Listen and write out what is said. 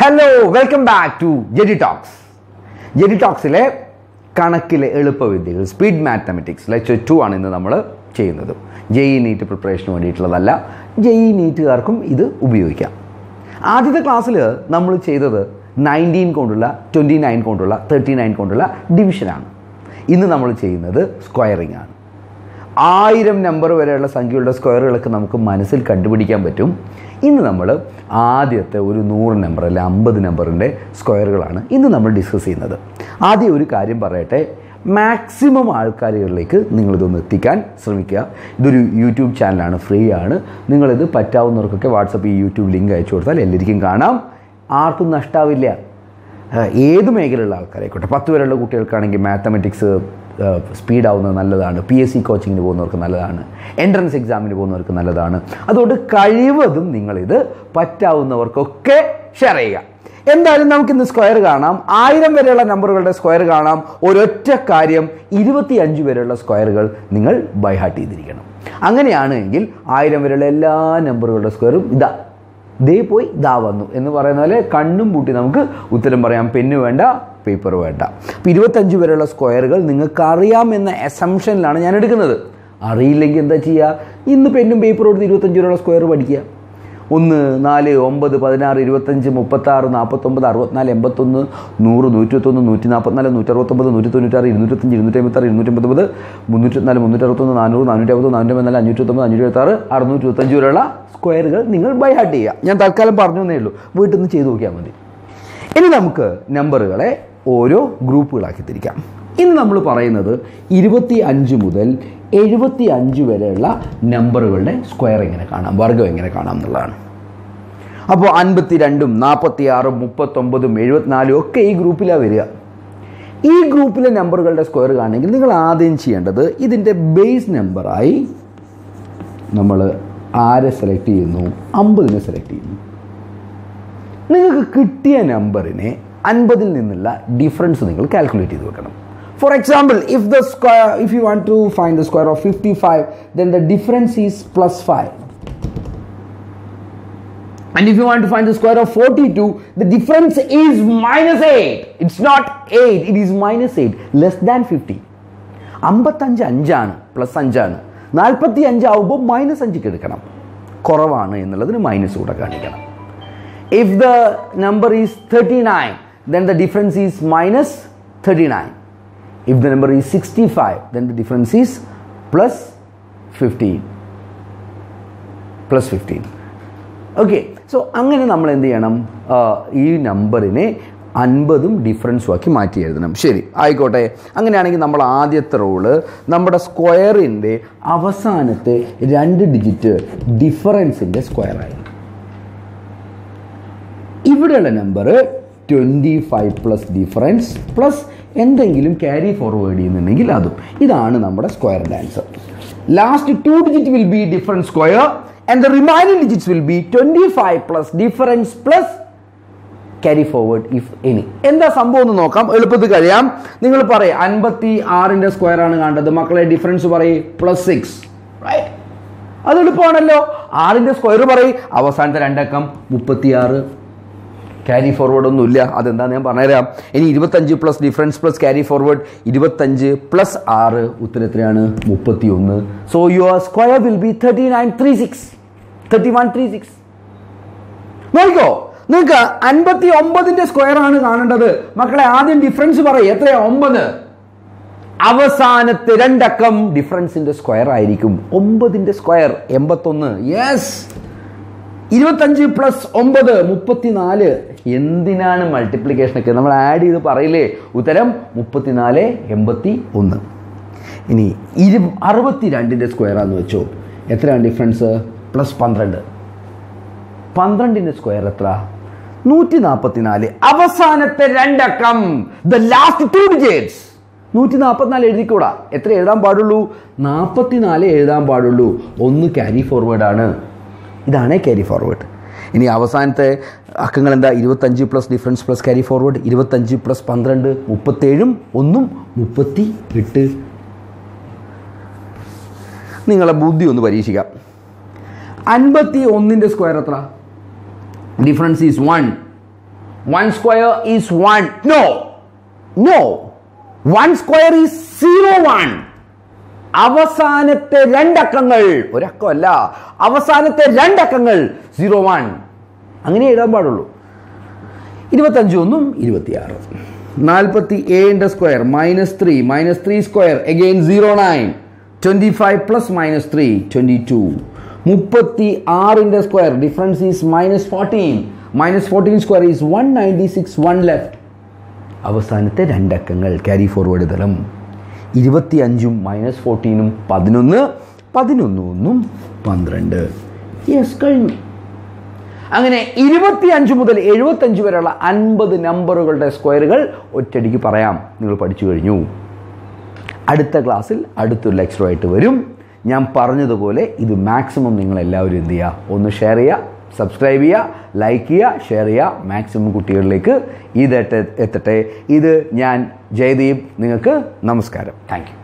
Hello welcome back to JD talks JD ടോക്സിലെ കണക്കിലെ എളുപ്പവിദ്യകൾ speed mathematics lecture two ആണ് ഇന്ന് നമ്മൾ ചെയ്യുന്നത്. ജെഇ നീറ്റ് പ്രിപ്പറേഷന് വേണ്ടിയിട്ടുള്ളതല്ല. ജെഇ നീറ്റുകാർക്കും ഇത് ഉപയോഗിക്കാം. ആദ്യത്തെ ക്ലാസ്സിൽ നമ്മൾ ചെയ്തത് നയന്റീൻ കൊണ്ടുള്ള ട്വന്റി നയൻ കൊണ്ടുള്ള തേർട്ടി നയൻ കൊണ്ടുള്ള ഡിവിഷനാണ് ഇന്ന് നമ്മൾ ചെയ്യുന്നത് സ്ക്വയറിംഗ് ആണ്. ആയിരം നമ്പർ വരെയുള്ള സംഖ്യകളുടെ സ്ക്വയറുകളൊക്കെ നമുക്ക് മനസ്സിൽ കണ്ടുപിടിക്കാൻ പറ്റും. ഇന്ന് നമ്മൾ ആദ്യത്തെ ഒരു നൂറ് നമ്പർ അല്ലെ അമ്പത് നമ്പറിന്റെ സ്ക്വയറുകളാണ് ഇന്ന് നമ്മൾ ഡിസ്കസ് ചെയ്യുന്നത്. ആദ്യം ഒരു കാര്യം പറയട്ടെ. മാക്സിമം ആൾക്കാരുകളിലേക്ക് നിങ്ങളിതൊന്ന് എത്തിക്കാൻ ശ്രമിക്കുക. ഇതൊരു യൂട്യൂബ് ചാനലാണ് ഫ്രീ ആണ്. നിങ്ങളിത് പറ്റാവുന്നവർക്കൊക്കെ വാട്സപ്പ് ഈ യൂട്യൂബ് ലിങ്ക് അയച്ചു കൊടുത്താൽ എല്ലാവർക്കും കാണാം. ആർക്കും നഷ്ടാവില്ല. ഏത് മേഖലയിലുള്ള ആൾക്കാരായിക്കോട്ടെ. പത്ത് വരെയുള്ള കുട്ടികൾക്കാണെങ്കിൽ മാത്തമെറ്റിക്സ് സ്പീഡാവുന്നത് നല്ലതാണ്. പി എസ് സി കോച്ചിങ്ങിന് പോകുന്നവർക്ക് നല്ലതാണ്. എൻട്രൻസ് എക്സാമിന് പോകുന്നവർക്ക് നല്ലതാണ്. അതുകൊണ്ട് കഴിവതും നിങ്ങളിത് പറ്റാവുന്നവർക്കൊക്കെ ഷെയർ ചെയ്യുക. എന്തായാലും നമുക്കിന്ന് സ്ക്വയർ കാണാം. ആയിരം വരെയുള്ള നമ്പറുകളുടെ സ്ക്വയർ കാണാം. ഒരൊറ്റ കാര്യം ഇരുപത്തി അഞ്ച് വരെയുള്ള സ്ക്വയറുകൾ നിങ്ങൾ ബൈഹാർട്ട് ചെയ്തിരിക്കണം. അങ്ങനെയാണ് എങ്കിൽ ആയിരം വരെയുള്ള എല്ലാ നമ്പറുകളുടെ സ്ക്വയറും ഇതാ. ദേ പോയി ദാ വന്നു. എന്ന് പറയുന്ന പോലെ കണ്ണും പൂട്ടി നമുക്ക് ഉത്തരം പറയാം. പെന്ന് വേണ്ട പേപ്പർ വേണ്ട. അപ്പോൾ ഇരുപത്തഞ്ച് വരെയുള്ള സ്ക്വയറുകൾ നിങ്ങൾക്ക് അറിയാമെന്ന അസംഷനിലാണ് ഞാൻ എടുക്കുന്നത്. അറിയില്ലെങ്കിൽ എന്താ ചെയ്യുക ഇന്ന് പെന്നും പേപ്പറും എടുത്ത് ഇരുപത്തഞ്ച് വരെയുള്ള സ്ക്വയർ പഠിക്കുക. ഒന്ന് നാല് ഒമ്പത് പതിനാറ് ഇരുപത്തഞ്ച് മുപ്പത്താറ് നാൽപ്പത്തൊമ്പത് അറുപത്തിനാല് എൺപത്തൊന്ന് നൂറ് നൂറ്റൊത്തൊന്ന് നൂറ്റി നാൽപ്പത്തിനാല് നൂറ്ററുപത്തൊമ്പത് നൂറ്റി തൊണ്ണൂറ്റാറ് ഇരുന്നൂറ്റഞ്ച് ഇരുന്നൂറ്റി അമ്പത്താറ് ഇരുന്നൂറ്റി അമ്പത്തൊമ്പത് മുന്നൂറ്റിനാല് മുന്നൂറ്ററുപത്തൊന്ന് നാനൂറ് നാനൂറ്റി അമ്പത് നാനൂറ്റി അമ്പത്തിനാല് അഞ്ഞൂറ്റൊമ്പത് അഞ്ഞൂറ്റി എഴുപത്താറ് അറുന്നൂറ്റി ഇരുപത്തഞ്ച് വരെയുള്ള സ്ക്വയറുകൾ നിങ്ങൾ ബൈ ഹാർട്ട് ചെയ്യുക. ഞാൻ തൽക്കാലം പറഞ്ഞു എന്നേ ഉള്ളൂ. വീട്ടിൽ നിന്ന് ചെയ്ത് നോക്കിയാൽ മതി. ഇനി നമുക്ക് നമ്പറുകളെ ഓരോ ഗ്രൂപ്പുകളാക്കി തിരിക്കാം. ഇന്ന് നമ്മൾ പറയുന്നത് ഇരുപത്തി അഞ്ച് മുതൽ എഴുപത്തി അഞ്ച് വരെയുള്ള നമ്പറുകളുടെ സ്ക്വയർ എങ്ങനെ കാണാം വർഗം എങ്ങനെ കാണാം എന്നുള്ളതാണ്. അപ്പോൾ അൻപത്തി രണ്ടും നാൽപ്പത്തി ആറും മുപ്പത്തൊമ്പതും എഴുപത്തിനാലും ഒക്കെ ഈ ഗ്രൂപ്പിലാണ് വരിക. ഈ ഗ്രൂപ്പിലെ നമ്പറുകളുടെ സ്ക്വയർ കാണണമെങ്കിൽ നിങ്ങൾ ആദ്യം ചെയ്യേണ്ടത് ഇതിന്റെ ബേസ് നമ്പറായി നമ്മൾ ആരെ സെലക്ട് ചെയ്യുന്നു? അമ്പതിനെ സെലക്ട് ചെയ്യുന്നു. നിങ്ങൾക്ക് കിട്ടിയ നമ്പറിനെ അൻപതിൽ നിന്നുള്ള ഡിഫറൻസ് നിങ്ങൾ കാൽക്കുലേറ്റ് ചെയ്ത് വെക്കണം. For example if the square if you want to find the square of fifty five then the difference is plus five And if you want to find the square of 42, the difference is minus 8. It's not 8, it is minus 8, less than 50. അമ്പത്തഞ്ച് അഞ്ചാണ് plus അഞ്ചാണ്. നാൽപ്പത്തി അഞ്ചാവുമ്പോൾ minus അഞ്ചിക്ക് എടുക്കണം. കുറവാണ് എന്നുള്ളതിന് minus കൂടെ കാണിക്കണം. Number is thirty nine then the difference is minus thirty nine if the number is sixty five then the difference is plus fifteen plus okay so അങ്ങനെ നമ്മൾ എന്ത് ചെയ്യണം? ഈ നമ്പറിനെ അൻപതും ഡിഫറൻസും ആക്കി മാറ്റി എഴുതണം. ശരി ആയിക്കോട്ടെ. അങ്ങനെയാണെങ്കിൽ നമ്മൾ ആദ്യത്തെ റോൾ നമ്മുടെ സ്ക്വയറിന്റെ അവസാനത്തെ രണ്ട് ഡിജിറ്റ് ഡിഫറൻസിന്റെ സ്ക്വയറായി ഇവിടെയുള്ള number twenty five plus difference plus എന്തെങ്കിലും ക്യാരി ഫോർവേഡ് ചെയ്യുന്നുണ്ടെങ്കിൽ അതും. ഇതാണ് നമ്മുടെ സ്ക്വയറിന്റെ answer last two digit will be difference square and the remaining digits will be twenty five plus difference plus carry forward if any എന്താ സംഭവം എന്ന് നോക്കാം. എളുപ്പത്തിൽ കഴിയാം. നിങ്ങൾ പറയും അൻപത്തി ആറിന്റെ സ്ക്വയർ ആണ് കണ്ടത് മക്കളെ ഡിഫറൻസ് പറയും പ്ലസ് സിക്സ് റൈറ്റ് അത് എളുപ്പമാണല്ലോ. ആറിന്റെ സ്ക്വയർ പറയും അവസാനത്തെ രണ്ടക്കം മുപ്പത്തിയാറ്. ക്യാരി ഫോർവേഡ് ഒന്നുമില്ല. അതെന്താണെന്ന് ഞാൻ പറഞ്ഞുതരാം. ഇനി ഇരുപത്തഞ്ച് plus difference plus carry forward ഇരുപത്തഞ്ച് പ്ലസ് ആറ് ഉത്തരം എത്രയാണ്? മുപ്പത്തി ഒന്ന് so your square will be thirty nine three six thirty one three six നോക്കിക്കോ. നിങ്ങൾക്ക് അൻപത്തി ഒമ്പതിന്റെ സ്ക്വയർ ആണ് കാണേണ്ടത്. മക്കളെ ആദ്യം ഡിഫറൻസ് പറയും. എത്രയാ? ഒമ്പത്. അവസാനത്തെ രണ്ടക്കം ഡിഫറൻസിന്റെ സ്ക്വയർ ആയിരിക്കും. ഒമ്പതിന്റെ സ്ക്വയർ എൺപത്തൊന്ന്. യെസ് ഇരുപത്തഞ്ച് പ്ലസ് ഒമ്പത് മുപ്പത്തിനാല്. എന്തിനാണ് മൾട്ടിപ്ലിക്കേഷൻ ഒക്കെ? നമ്മൾ ആഡ് ചെയ്ത് പറയില്ലേ? ഉത്തരം മുപ്പത്തിനാല് എൺപത്തി ഒന്ന് ഇനി ഇരു അറുപത്തി രണ്ടിന്റെ സ്ക്വയറാന്ന് വെച്ചോ. എത്രയാണ് ഡിഫറൻസ് പ്ലസ് പന്ത്രണ്ട്. പന്ത്രണ്ടിന്റെ സ്ക്വയർ എത്ര? നൂറ്റി നാൽപ്പത്തിനാല് അവസാനത്തെ രണ്ടക്കം. ദ ലാസ്റ്റ് ടു ഡിജിറ്റ്സ് നൂറ്റി നാൽപ്പത്തിനാല് എഴുതിക്കൂടാ. എത്ര എഴുതാൻ പാടുള്ളൂ? നാൽപ്പത്തിനാല് എഴുതാൻ പാടുള്ളൂ. ഒന്ന് ക്യാരി ഫോർവേഡാണ് ഇതാണ് ക്യാരി ഫോർവേഡ് ഇനി അവസാനത്തെ അക്കങ്ങൾ എന്താ? ഇരുപത്തഞ്ച് plus difference plus carry forward ഇരുപത്തഞ്ച് പ്ലസ് പന്ത്രണ്ട് മുപ്പത്തേഴും ഒന്നും മുപ്പത്തി എട്ട് നിങ്ങളെ ബുദ്ധി ഒന്ന് പരീക്ഷിക്കാം. അൻപത്തി ഒന്നിന്റെ സ്ക്വയർ എത്ര? Difference is one one square is one no no one square is zero one അവസാനത്തെ രണ്ടക്കങ്ങൾ. ഒരക്കമല്ല. അവസാനത്തെ രണ്ടക്കങ്ങൾ. സീറോ വൺ അങ്ങനെ എഴുതാൻ പാടുള്ളൂ. ഇരുപത്തഞ്ച് ഒന്നും ഇരുപത്തിയാറ്. നാൽപ്പത്തി ഏഴിന്റെ square minus three minus three square. Again zero nine twenty five plus minus three twenty two മുപ്പത്തി ആറിന്റെ square. Difference is minus fourteen minus fourteen square is one ninety six one left അവസാനത്തെ രണ്ടക്കങ്ങൾ. ക്യാരി ഫോർവേഡ് തലം. ഇരുപത്തി അഞ്ചും minus ഫോർട്ടീനും പതിനൊന്ന് പതിനൊന്ന് പന്ത്രണ്ട്. യെസ് കഴിഞ്ഞു. അങ്ങനെ ഇരുപത്തിയഞ്ച് മുതൽ എഴുപത്തഞ്ച് വരെയുള്ള അൻപത് നമ്പറുകളുടെ സ്ക്വയറുകൾ ഒറ്റയടിക്ക് പറയാം. നിങ്ങൾ പഠിച്ചു കഴിഞ്ഞു. അടുത്ത ക്ലാസ്സിൽ അടുത്തൊരു ലെക്ചറുമായിട്ട് വരും. ഞാൻ പറഞ്ഞതുപോലെ ഇത് മാക്സിമം നിങ്ങൾ എല്ലാവരും എന്ത് ചെയ്യുക? ഒന്ന് ഷെയർ ചെയ്യുക. സബ്സ്ക്രൈബ് ചെയ്യുക ലൈക്ക് ചെയ്യുക ഷെയർ ചെയ്യുക. മാക്സിമം കുട്ടികളിലേക്ക് ഇത് എത്ത- എത്തട്ടെ. ഇത് ഞാൻ ജയദീപ് നിങ്ങൾക്ക് നമസ്കാരം. താങ്ക്